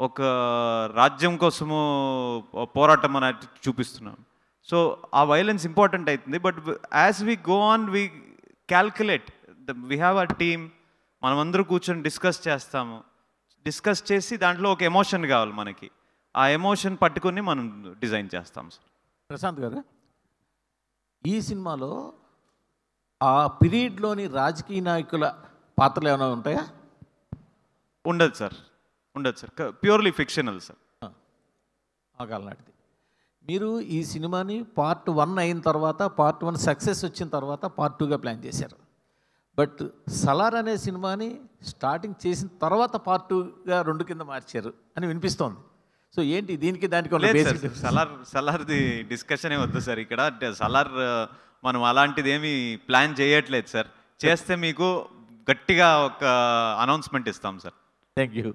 ఒక రాజ్యం కోసము పోరాటం అనేది చూపిస్తున్నాం. సో ఆ వైలెన్స్ ఇంపార్టెంట్ అవుతుంది but as we go on we calculate we have a team మనమందరూ కూర్చొని డిస్కస్ చేస్తాము. డిస్కస్ చేసి దాంట్లో ఒక ఎమోషన్ కావాలి మనకి. ఆ ఎమోషన్ పట్టుకొని మనం డిజైన్ చేస్తాం సార్ ప్రశాంత్ గారు ఈ సినిమాలో ఆ పీరియడ్లోని రాజకీయ నాయకుల పాత్రలు ఏమైనా ఉంటాయా? ఉండదు సార్ ఉండదు సార్. Purely fictional sir. ఆ కాలం నాటిది మీరు ఈ సినిమాని పార్ట్ వన్ అయిన తర్వాత పార్ట్ వన్ సక్సెస్ వచ్చిన తర్వాత పార్ట్ టూగా ప్లాన్ చేశారు. బట్ సలార్ అనే సినిమాని స్టార్టింగ్ చేసిన తర్వాత పార్ట్ టూగా రెండు కింద మార్చారు అని వినిపిస్తోంది. సో ఏంటి దీనికి దానికి సలార్ సలార్ది డిస్కషన్ ఏ వద్దు సార్. ఇక్కడ అంటే సలార్ మనం అలాంటిది ఏమి ప్లాన్ చేయట్లేదు సార్. చేస్తే మీకు గట్టిగా ఒక అనౌన్స్మెంట్ ఇస్తాం సార్. Thank you